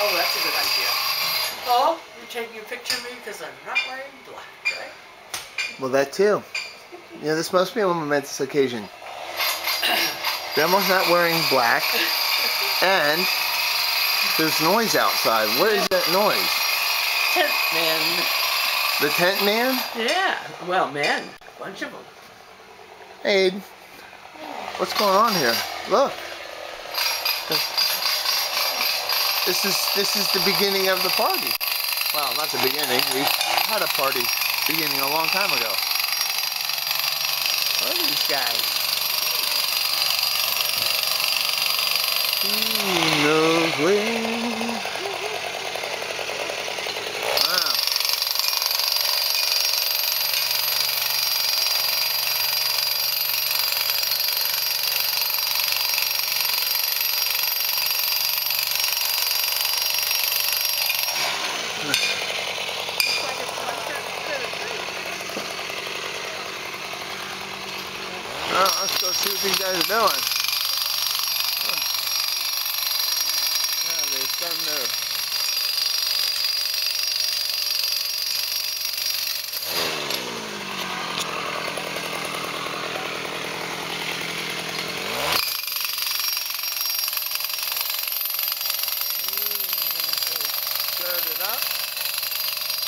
Oh, that's a good idea. Oh, you're taking a picture of me because I'm not wearing black, right? Well, that too. Yeah, this must be a momentous occasion. Grandma's not wearing black, and there's noise outside. What is that noise? Tent man. The tent man? Yeah. Well, men. A bunch of them. Hey, what's going on here? Look. This is this is the beginning of the party. Well, not the beginning. We had a party beginning a long time ago. What are these guys? Knows when? Wow. Well, what these guys are doing. Yeah, they've done their stirred it up.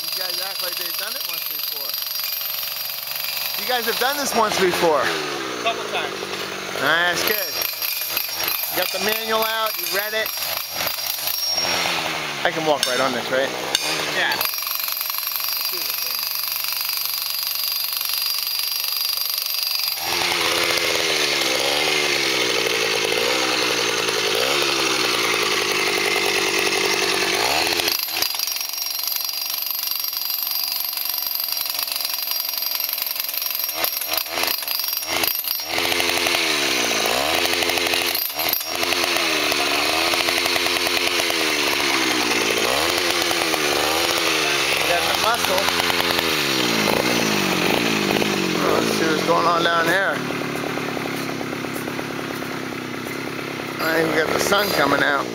These guys act like they've done it once before. You guys have done this once before. couple times. That's good. You got the manual out, you read it. I can walk right on this, right? Yeah. Got the muscle. Oh, let's see what's going on down here. Alright, we got the sun coming out.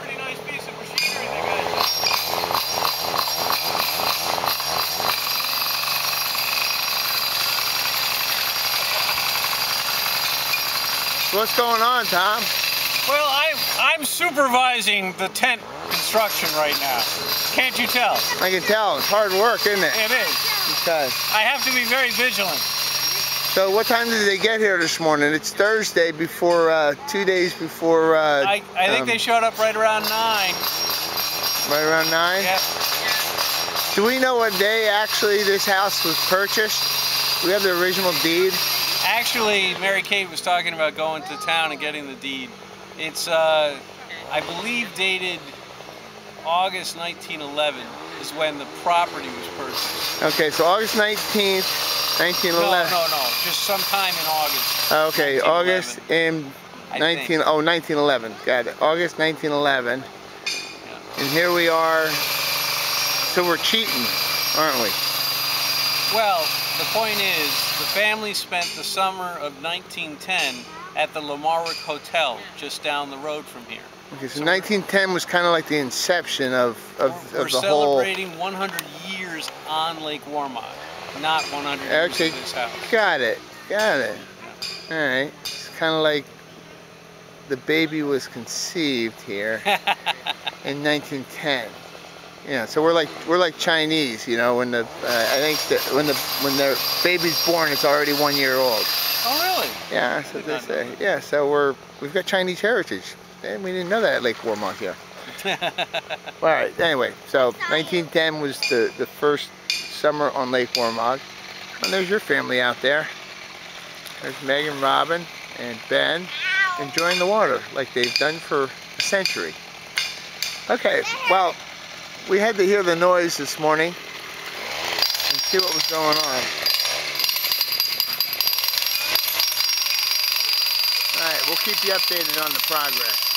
Pretty nice piece of machinery they got. What's going on, Tom? Well, I'm I'm supervising the tent construction right now. Can't you tell? I can tell. It's hard work, isn't it? It is. Okay. I have to be very vigilant. So what time did they get here this morning? It's Thursday before, uh, two days before, uh, I, I think um, they showed up right around nine. right around nine? Yeah. Do we know what day actually this house was purchased? We have the original deed. Actually, Mary Kate was talking about going to town and getting the deed. It's, uh, I believe, dated August 1911 is when the property was purchased. Okay, so August 19th, 1911. no, no, no, just sometime in August. Okay, August in 19, oh, 1911. Got it. August 1911. And here we are. So we're cheating, aren't we? Well, the point is, the family spent the summer of 1910 at the Lamarwick Hotel just down the road from here. Okay, so 1910 was kind of like the inception of, of, We're of the whole. celebrating 100 years on Lake Warmont, not 100 years Okay. of this house. Got it. Got it. All right. It's kind of like the baby was conceived here in 1910. Yeah, so we're like we're like Chinese, you know. When the uh, I think that when the when their baby's born, it's already one year old. Oh, really? Yeah, that's what Did they not know. Uh, yeah, so we're we've got Chinese heritage, and we didn't know that at Lake Warmont here. All right. Anyway, so 1910 was the the first summer on Lake Warmont. And there's your family out there. There's Megan, Robin, and Ben enjoying the water like they've done for a century. Okay, well, we had to hear the noise this morning and see what was going on. All right, we'll keep you updated on the progress.